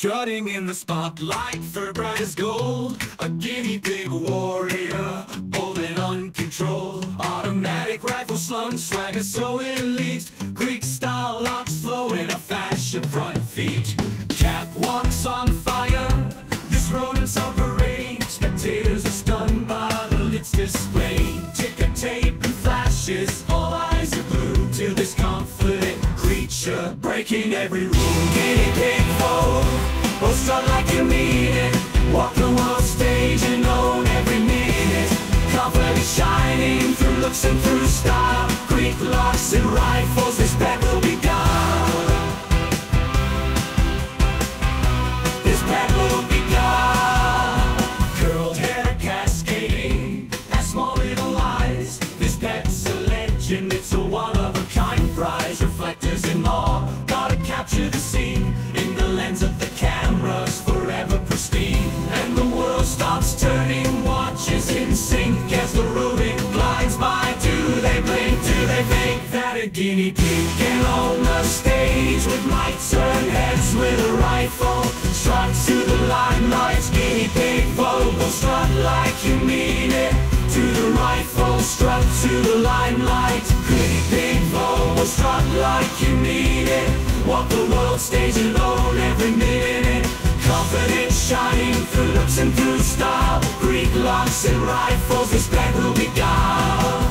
Strutting in the spotlight, fur bright as gold. A guinea pig warrior, bold and uncontrolled. Automatic rifle slung, swagger so elite. Greek style locks flowing, a fashion front feet. Catwalks on fire, this rodent's parade Spectators are stunned by the lids display. Ticker tape and flashes, all eyes are glued To this confident creature. Breaking every rule Guinea pig foe, strut like you mean it Walk the world stage and own every minute. Confident shining through looks and through style. Greek locks and rifles, this bet will be guinea pig can own the stage With lights turn heads with a rifle. Strut to the limelight, guinea pig vocal Strut like you mean it. To the rifle, strut to the limelight Guinea pig vocal, strut like you mean it. Walk the world stage alone every minute. Confident, shining through looks and through style. Greek locks and rifles, respect will be gone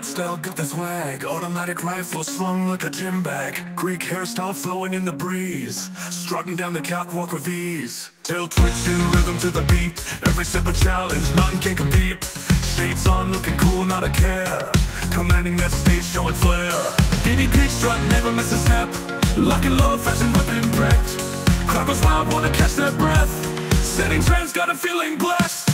Got style, got the swag. Automatic rifle slung like a gym bag. Greek hairstyle flowing in the breeze. Strutting down the catwalk with ease. Tail twitching, rhythm to the beat. Every step a challenge, none can compete. Shades on, looking cool, not a care. Commanding that stage, showing flair. Guinea pig strut, never miss a step. Lock and load, fashion whipping wrecked Crowd goes wild, wanna catch their breath. Setting trends, got a feeling blessed.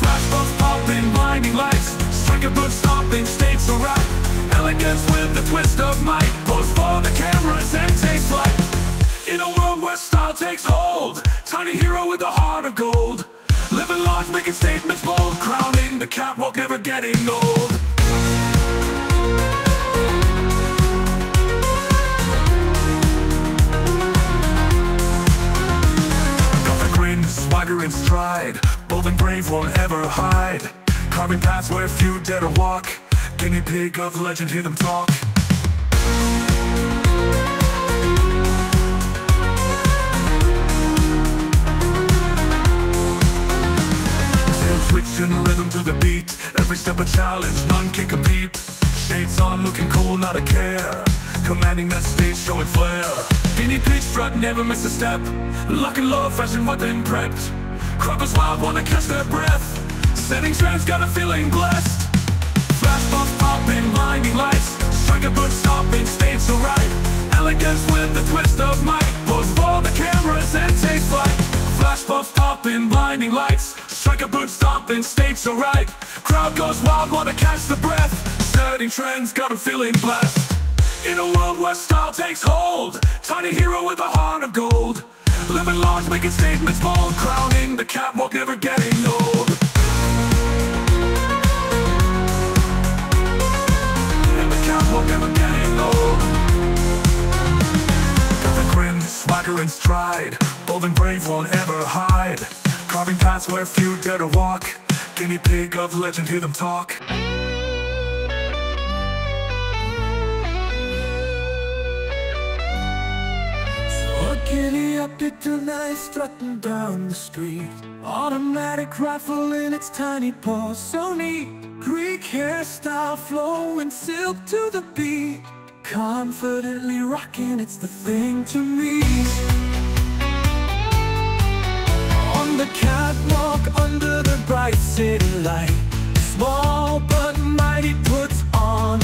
Flashbulbs popping, blinding lights Striker boots stopping, stage so right Elegance with the twist of might. Pose for the cameras and take flight. In a world where style takes hold Tiny hero with a heart of gold. Living large, making statements bold. Crowning the catwalk, never getting old. Got the grin, swagger and stride. Bold and brave won't ever hide Carving paths where few dare to walk Guinea pig of legend, hear them talk. Tail twitching, rhythm to the beat Every step a challenge, none can compete. Shades on, looking cool, not a care. Commanding that stage, showing flair. Guinea pig strut, never miss a step. Lock and load, fashion what they prepped. Crocos wild, wanna catch their breath Setting trends, got a feeling blessed. Flashbulbs popping, blinding lights. Striker boots stopping, stage so right. Elegance with the twist of might. Pose for the cameras and take flight Flashbulbs popping, blinding lights. Striker boots stomping, stage so right. Crowd goes wild, wanna catch the breath. Setting trends, got a feeling blessed. In a world where style takes hold Tiny hero with a heart of gold. Living large, making statements bold. Crowning the catwalk, never getting old Never getting old. Got the grin, swagger and stride. Bold and brave, won't ever hide. Carving paths where few dare to walk. Guinea pig of legend, hear them talk. Giddy up it tonight, strutting down the street. Automatic rifle in its tiny paws, so neat Greek hairstyle flowing silk to the beat. Confidently rocking, it's the thing to me On the catwalk under the bright city light. Small but mighty puts on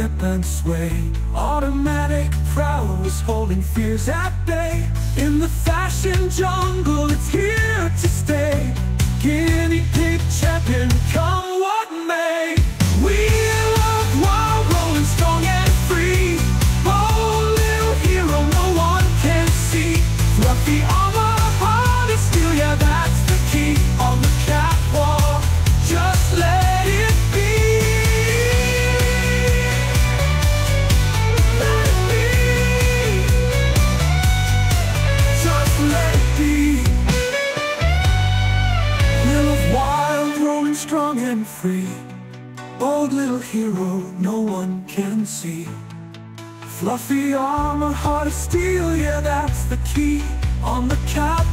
step and sway. Automatic prowess holding fears at bay. In the fashion jungle it's here to stay. Guinea pig champion come what may Fluffy armor, heart of steel, yeah that's the key On the catwalk,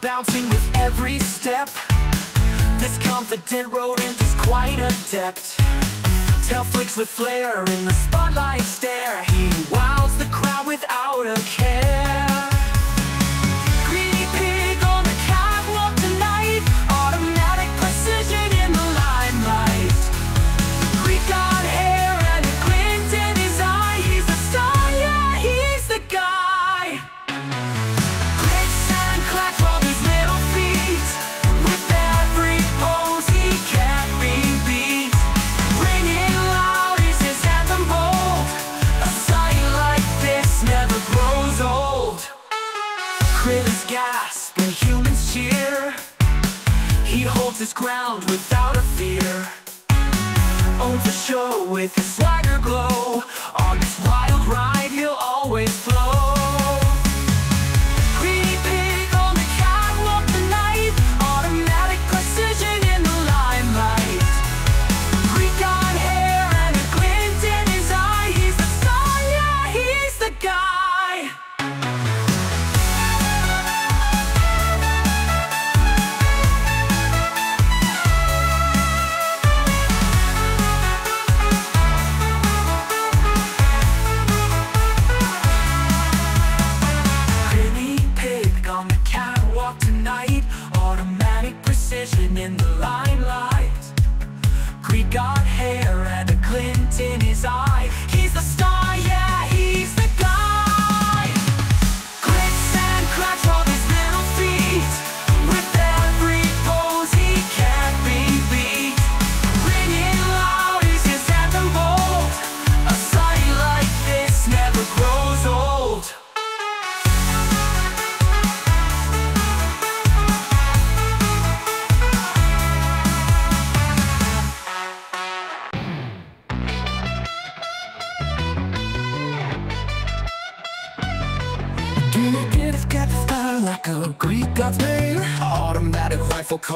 bouncing with every step. This confident rodent is quite adept. Tail flicks with flair in the spotlight stare. He wows the crowd without a care. Holds his ground without a fear. Owns the show with his swagger glow. On this wild ride, he'll always flow.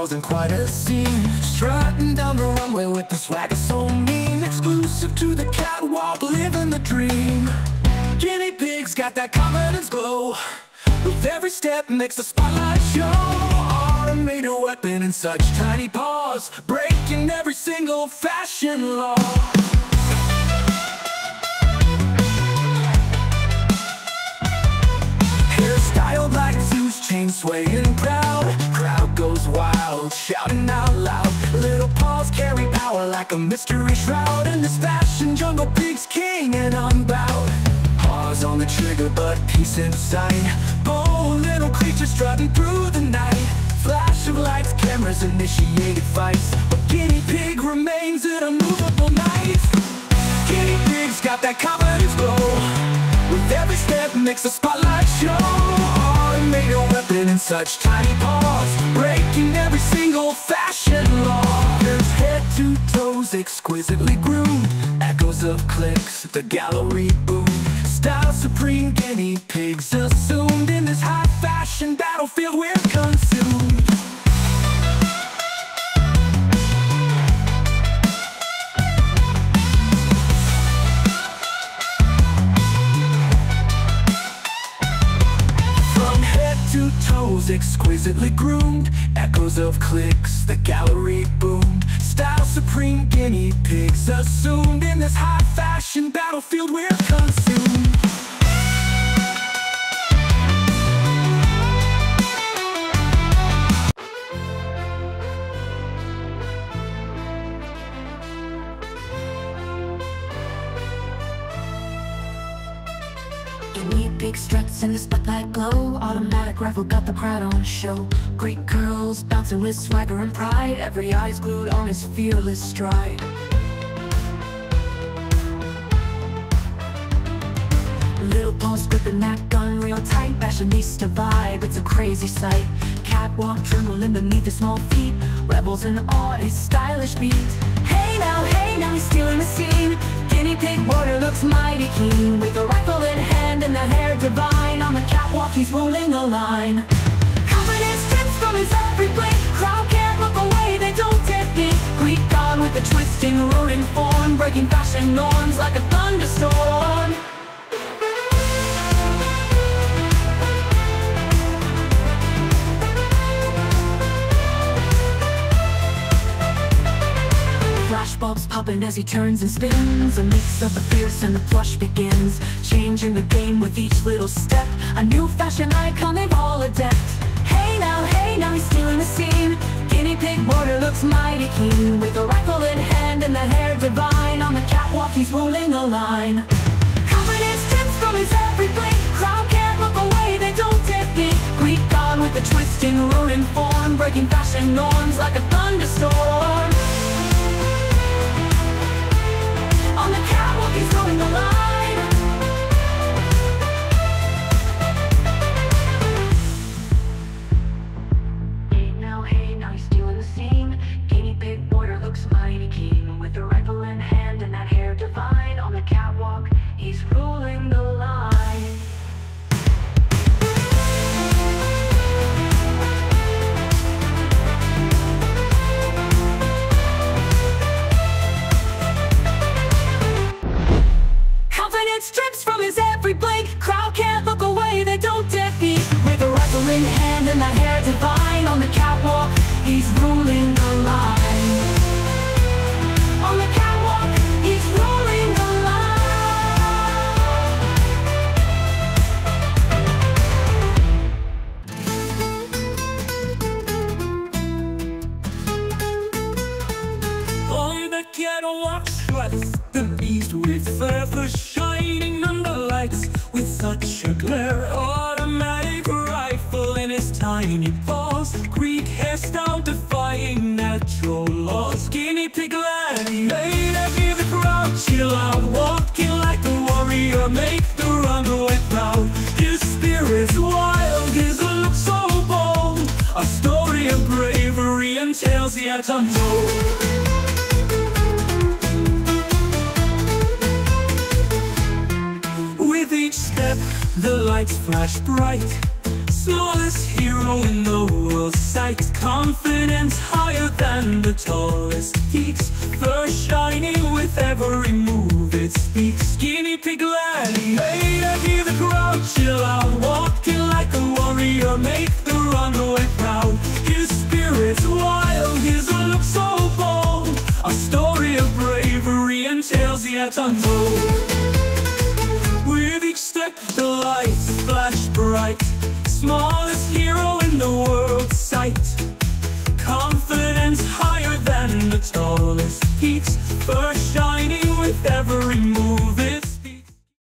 Causing quite a scene. Strutting down the runway with the swagger so mean. Exclusive to the catwalk, living the dream. Guinea pig's got that confidence glow. With every step makes the spotlight show. Automated weapon in such tiny paws. Breaking every single fashion law. Hairstyle like Zeus, chain swaying proud wild, shouting out loud. Little paws carry power like a mystery shroud. In this fashion, jungle pig's king and unbowed Paws on the trigger, but peace in sight. Bold little creature strutting through the night. Flash of lights, cameras, initiated fights. But guinea pig remains an immovable knife. Guinea pig's got that confidence glow With every step makes the spotlight show. Automated weapon in such tiny paws Breaking every single fashion law. His head to toes exquisitely groomed. Echoes of clicks, the gallery boom. Style supreme guinea pigs assumed In this high fashion battlefield we're consumed exquisitely groomed. Echoes of clicks, the gallery boomed. Style supreme guinea pigs assumed. In this high fashion battlefield we're consumed. Guinea pig struts in the spotlight Rifle got the crowd on show. Greek curls bouncing with swagger and pride. Every eye's glued on his fearless stride. Little paws gripping that gun real tight Fashionista vibe, it's a crazy sight. Catwalk trembling beneath his small feet. Rebels in awe, his stylish beat. Hey now, hey now, he's stealing the scene. Guinea pig warrior looks mighty keen. With a rifle in hand and the hair divine On the catwalk he's rolling a line Confidence drips from his every blink. Crowd can't look away, they don't dare think. Greek god with a twisting, roaring form, breaking fashion norms like a Flashbulbs as he turns and spins. A mix of the fierce and the plush begins. Changing the game with each little step. A new fashion icon they've all adept Hey now, hey now, he's stealing the scene. Guinea pig border looks mighty keen. With a rifle in hand and the hair divine. On the catwalk he's ruling a line. Confidence tips from his every blink Crowd can't look away, they don't dare think Greek god with a twisting, roaring form. Breaking fashion norms like a thunderstorm tiny paws, Greek hairstyle defying natural laws. Guinea pig gladiator, give the crowd chill out, walking like a warrior, make the runaway proud. His spirit's wild, his look so bold, a story of bravery and tales yet untold. With each step, the lights flash bright. Smallest hero in the world's sight. Confidence higher than the tallest peaks. First shining with every move it speaks. Guinea pig gladiator, hear the crowd chill out. Walking like a warrior, make the runaway proud. His spirit's wild, his look so bold. A story of bravery and tales yet untold. With each step the lights flash bright Smallest hero in the world's sight Confidence higher than the tallest peaks. First shining with every move